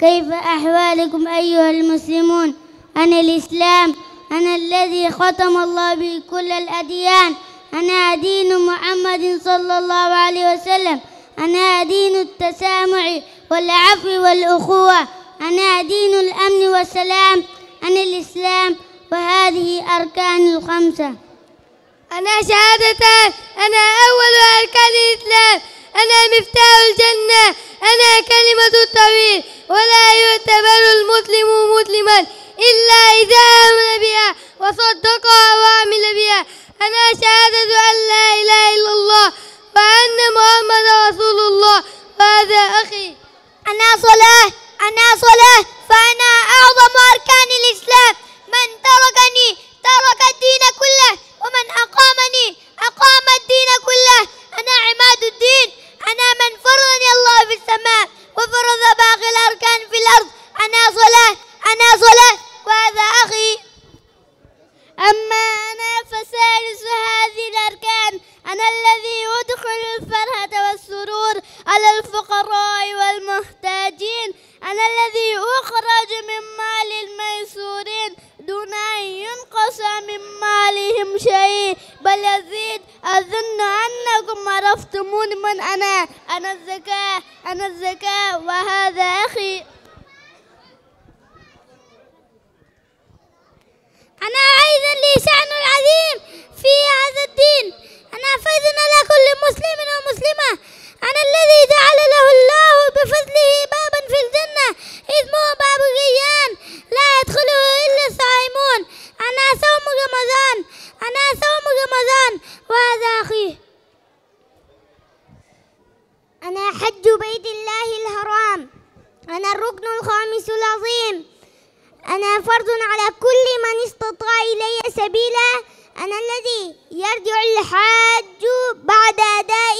كيف أحوالكم أيها المسلمون؟ أنا الإسلام أنا الذي ختم الله به كل الأديان. أنا دين محمد صلى الله عليه وسلم. أنا دين التسامح والعفو والأخوة. أنا دين الأمن والسلام. أنا الإسلام وهذه أركان الخمسة. أنا شهادتان أنا أول أركان الإسلام. أنا مفتاح الجنة. أنا كلمة التوحيد. ولا يعتبر المسلم مسلما إلا إذا آمن بها وصدقها وعمل بها. أنا شهادة أن لا إله إلا الله وأن محمد رسول الله. وهذا أخي. أنا صلاة أنا صلاة فأنا أعظم أركان الإسلام. من تركني ترك الدين كله. عرفتمون من أنا؟ أنا الزكاة أنا الزكاة وهذا أخي. أنا أيضا لي شأن عظيم في هذا الدين. أنا فيض على كل مسلم ومسلمة. أنا الذي جعل له الله بفضله بابا في الجنة اسمه باب الريان لا يدخله إلا الصائمون. أنا صوم رمضان أنا صوم رمضان وهذا أخي. أنا حج بيت الله الحرام. أنا الركن الخامس العظيم. أنا فرض على كل من استطاع إلي سبيلا. أنا الذي يرجع الحاج بعد أداء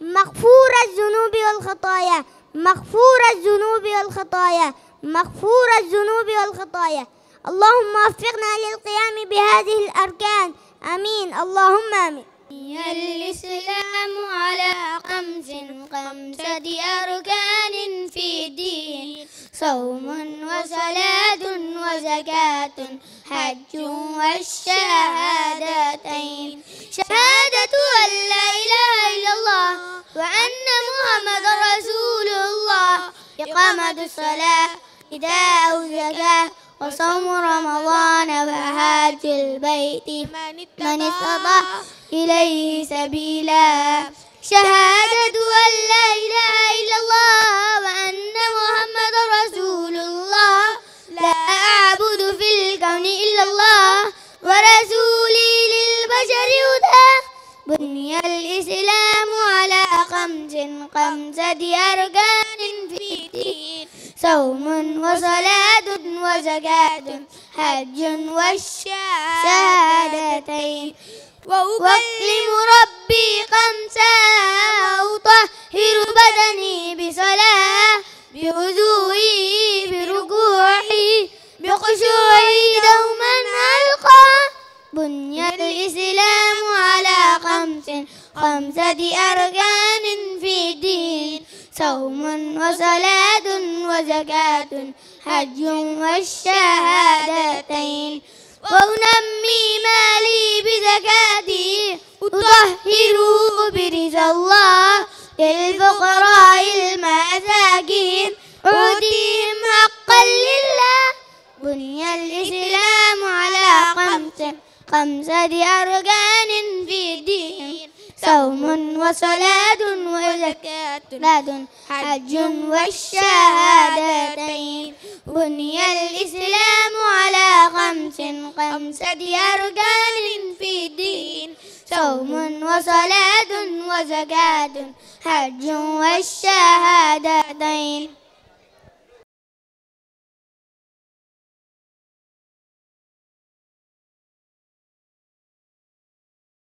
مغفور الذنوب والخطايا. مغفور الذنوب والخطايا. مغفور الذنوب والخطايا. اللهم وفقنا للقيام بهذه الأركان. آمين. اللهم آمين. الإسلام على خمس خمسة أركان في الدين. صوم وصلاة وزكاة حج والشهادتين. شهادة أن لا إله إلا الله وأن محمد رسول الله. إقامة الصلاة إداء الزكاة وصوم رمضان وحج البيت. من استطاع إليه سبيلا. شهادة أن لا إله إلا الله وأن محمد رسول الله. لا أعبد في الكون إلا الله ورسولي للبشر هدى. بني الإسلام على خمس خمسة أركان في الدين. صوم وصلاة وزكاة حج والشهادتين. وأكلم ربي خمسا أطهر بدني بصلاة بوضوئي بركوعي بخشوعي دوما ألقى. بني الإسلام على خمس خمسة أركان صوم وصلاة وزكاة حج والشهادتين. وأنمي مالي بزكاتي أطهره برضا الله للفقراء المساكين. أعطيهم حقا لله بني الإسلام على خمس خمسة أركان في الدين. صوم وصلاة وزكاة حج والشهادتين. بني الإسلام على خمس خمسة أركان في الدين صوم وصلاة وزكاة حج والشهادتين.